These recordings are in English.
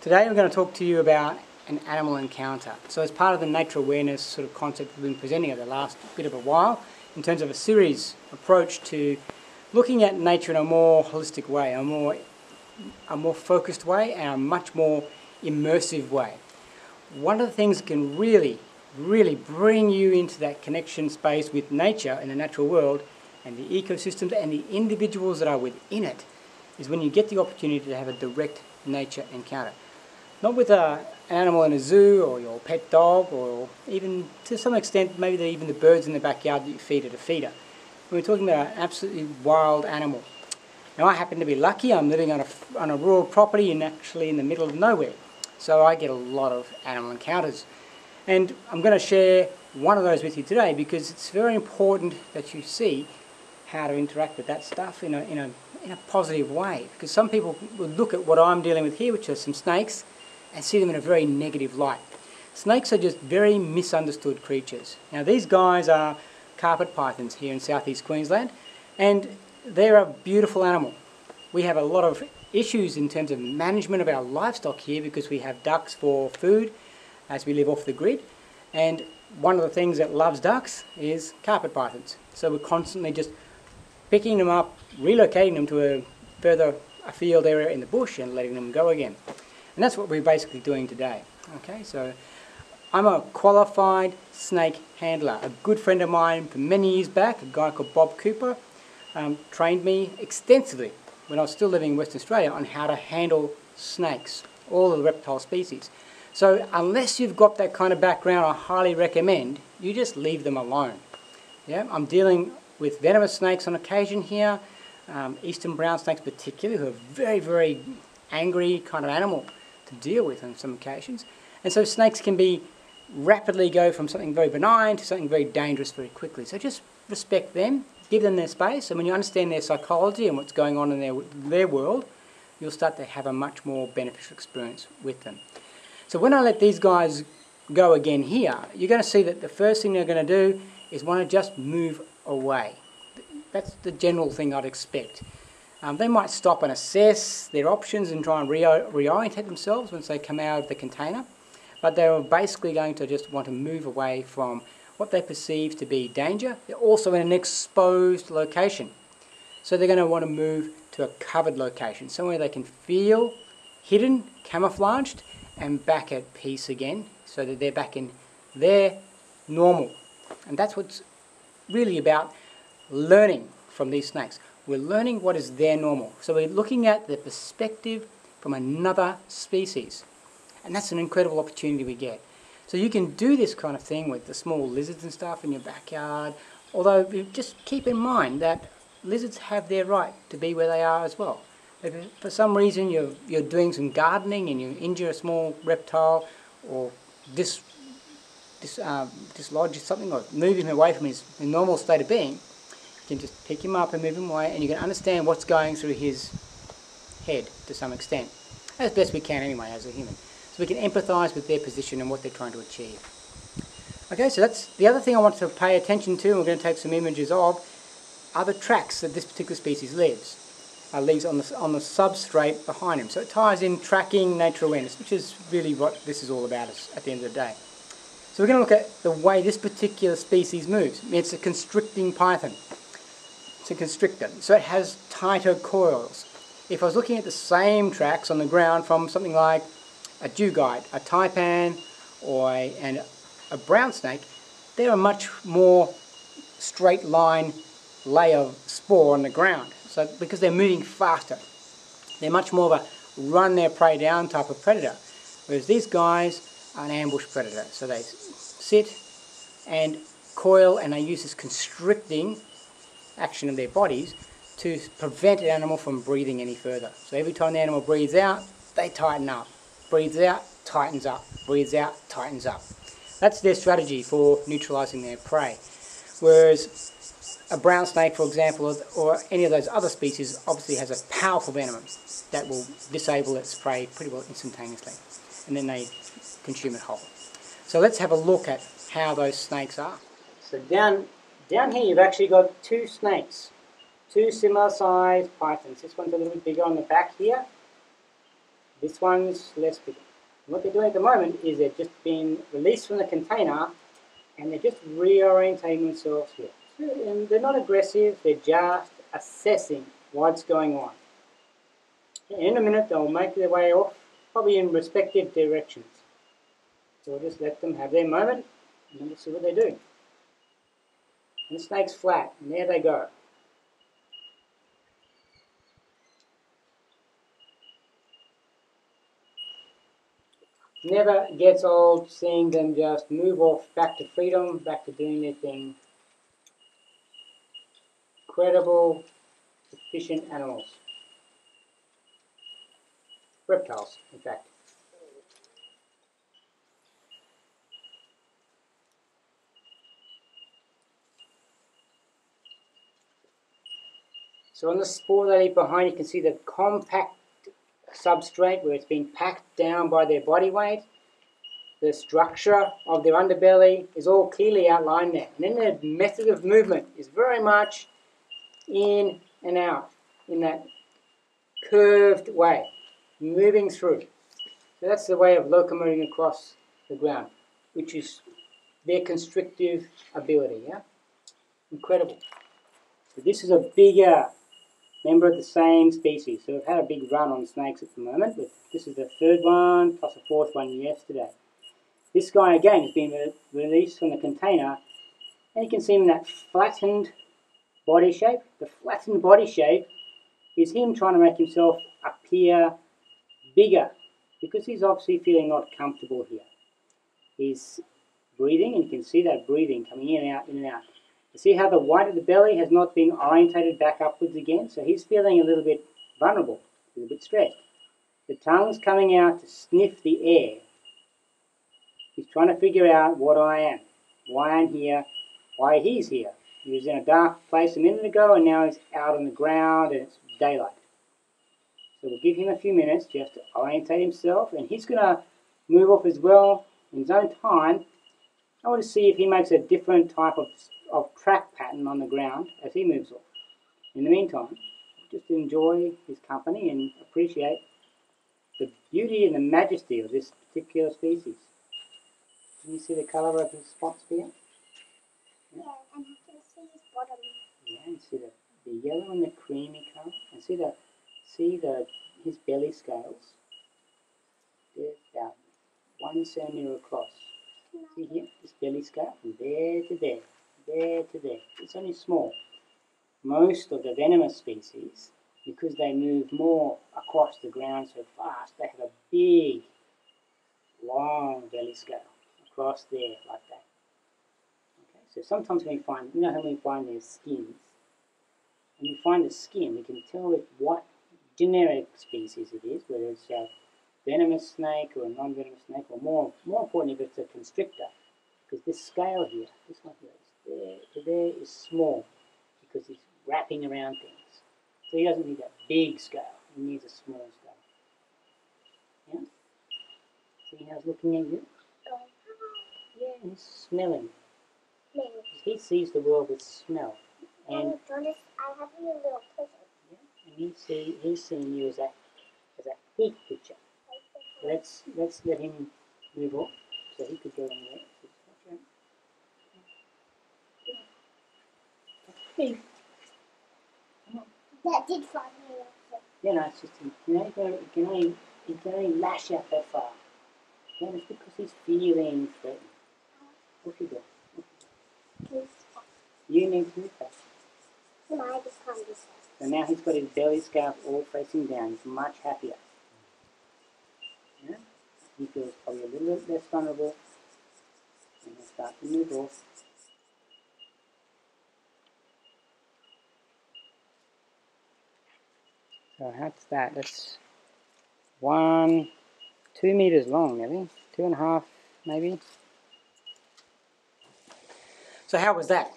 Today we're going to talk to you about an animal encounter. So as part of the nature awareness sort of concept we've been presenting over the last bit of a while, in terms of a series approach to looking at nature in a more holistic way, a more, a more focused way and a much more immersive way. One of the things that can really, really bring you into that connection space with nature in the natural world and the ecosystems and the individuals that are within it is when you get the opportunity to have a direct nature encounter. Not with a, an animal in a zoo or your pet dog or even to some extent maybe even the birds in the backyard that you feed at a feeder. We're talking about an absolutely wild animal. Now I happen to be lucky, I'm living on a, on a rural property and actually in the middle of nowhere. So I get a lot of animal encounters. And I'm going to share one of those with you today because it's very important that you see how to interact with that stuff in a, in a, in a positive way. Because some people would look at what I'm dealing with here, which are some snakes, and see them in a very negative light. Snakes are just very misunderstood creatures. Now these guys are carpet pythons here in southeast Queensland and they're a beautiful animal. We have a lot of issues in terms of management of our livestock here because we have ducks for food as we live off the grid and one of the things that loves ducks is carpet pythons. So we're constantly just picking them up, relocating them to a further afield area in the bush and letting them go again. And that's what we're basically doing today. Okay, so I'm a qualified snake handler. A good friend of mine from many years back, a guy called Bob Cooper, um, trained me extensively when I was still living in Western Australia on how to handle snakes, all the reptile species. So unless you've got that kind of background, I highly recommend you just leave them alone. Yeah, I'm dealing with venomous snakes on occasion here, um, eastern brown snakes particularly, who are very, very angry kind of animal to deal with on some occasions. And so snakes can be rapidly go from something very benign to something very dangerous very quickly. So just respect them, give them their space, and when you understand their psychology and what's going on in their, their world, you'll start to have a much more beneficial experience with them. So when I let these guys go again here, you're going to see that the first thing they're going to do is want to just move away. That's the general thing I'd expect. Um, they might stop and assess their options and try and re reorientate themselves once they come out of the container, but they're basically going to just want to move away from what they perceive to be danger. They're also in an exposed location. So they're going to want to move to a covered location, somewhere they can feel hidden, camouflaged, and back at peace again, so that they're back in their normal. And that's what's really about learning from these snakes. We're learning what is their normal. So we're looking at the perspective from another species. And that's an incredible opportunity we get. So you can do this kind of thing with the small lizards and stuff in your backyard. Although just keep in mind that lizards have their right to be where they are as well. If for some reason you're, you're doing some gardening and you injure a small reptile or dis, dis, uh, dislodge something or move him away from his, his normal state of being, can just pick him up and move him away and you can understand what's going through his head to some extent. As best we can anyway as a human. So we can empathise with their position and what they're trying to achieve. Okay, so that's the other thing I want to pay attention to, and we're going to take some images of, are the tracks that this particular species leaves. Uh, leaves on the, on the substrate behind him. So it ties in tracking nature awareness, which is really what this is all about at the end of the day. So we're going to look at the way this particular species moves. It's a constricting python to constrictor. So it has tighter coils. If I was looking at the same tracks on the ground from something like a dugite, a taipan, or a, and a brown snake, they're a much more straight line layer of spoor on the ground. So because they're moving faster, they're much more of a run their prey down type of predator. Whereas these guys are an ambush predator. So they sit and coil and they use this constricting action of their bodies to prevent an animal from breathing any further. So every time the animal breathes out, they tighten up. Breathes out, tightens up. Breathes out, tightens up. That's their strategy for neutralizing their prey. Whereas a brown snake, for example, or any of those other species, obviously has a powerful venom that will disable its prey pretty well instantaneously. And then they consume it whole. So let's have a look at how those snakes are. So down down here you've actually got two snakes, two similar sized pythons. This one's a little bit bigger on the back here. This one's less bigger. what they're doing at the moment is they're just being released from the container and they're just reorientating themselves here. And they're not aggressive, they're just assessing what's going on. In a minute they'll make their way off, probably in respective directions. So we'll just let them have their moment and we'll see what they do. The snake's flat, and there they go. Never gets old seeing them just move off back to freedom, back to doing their thing. Credible, efficient animals. Reptiles, in fact. So on the spoor they leave behind, you can see the compact substrate where it's been packed down by their body weight. The structure of their underbelly is all clearly outlined there. And then their method of movement is very much in and out in that curved way, moving through. So that's the way of locomoting across the ground, which is their constrictive ability. Yeah, incredible. So this is a bigger member of the same species. So we've had a big run on snakes at the moment. But this is the third one, plus a fourth one yesterday. This guy again has been re released from the container, and you can see him in that flattened body shape. The flattened body shape is him trying to make himself appear bigger, because he's obviously feeling not comfortable here. He's breathing, and you can see that breathing coming in and out, in and out. See how the white of the belly has not been orientated back upwards again? So he's feeling a little bit vulnerable, a little bit stressed. The tongue's coming out to sniff the air. He's trying to figure out what I am, why I'm here, why he's here. He was in a dark place a minute ago and now he's out on the ground and it's daylight. So we'll give him a few minutes just to orientate himself and he's going to move off as well in his own time. I want to see if he makes a different type of of track pattern on the ground as he moves off. In the meantime, just enjoy his company and appreciate the beauty and the majesty of this particular species. Can you see the colour of his spots here? Yeah, and you can see his bottom. Yeah, and see the, the yellow and the creamy colour. And see the see the his belly scales. They're about one centimetre across. See here, this belly scale from there to there there to there. It's only small. Most of the venomous species, because they move more across the ground so fast, they have a big, long belly scale across there like that. Okay, so sometimes when we find, you know how we find their skins? When we find the skin, we can tell it what generic species it is, whether it's a venomous snake or a non-venomous snake, or more, more importantly, if it's a constrictor. Because this scale here, this one here, there to there is small because he's wrapping around things. So he doesn't need a big scale, he needs a small scale. Yeah? See how he's looking at you? Oh, yeah, he's smelling. He sees the world with smell. And oh, I have a little puzzle. Yeah, and he see, he's seeing you as a as a heat picture. Let's let's let him move off so he could go in there. That did fly me You know, it's just, he can go, he can only, he can only lash out that far. Yeah, it's because he's feeling threatened. What you do? You need to move back. So now he's got his belly scalp all facing down. He's much happier. He feels probably a little bit less vulnerable. And he'll start to move off. So that's that. That's one, two meters long, maybe two and a half, maybe. So how was that?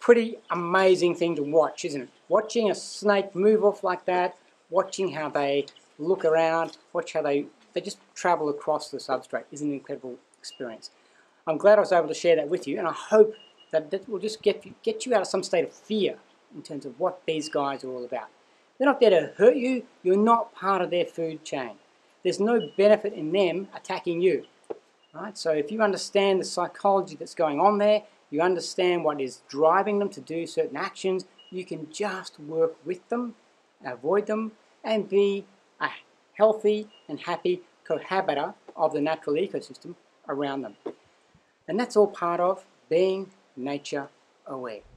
Pretty amazing thing to watch, isn't it? Watching a snake move off like that, watching how they look around, watch how they, they just travel across the substrate is an incredible experience. I'm glad I was able to share that with you, and I hope that that will just get you, get you out of some state of fear in terms of what these guys are all about. They're not there to hurt you. You're not part of their food chain. There's no benefit in them attacking you. Right? So if you understand the psychology that's going on there, you understand what is driving them to do certain actions, you can just work with them, avoid them, and be a healthy and happy cohabitor of the natural ecosystem around them. And that's all part of being nature aware.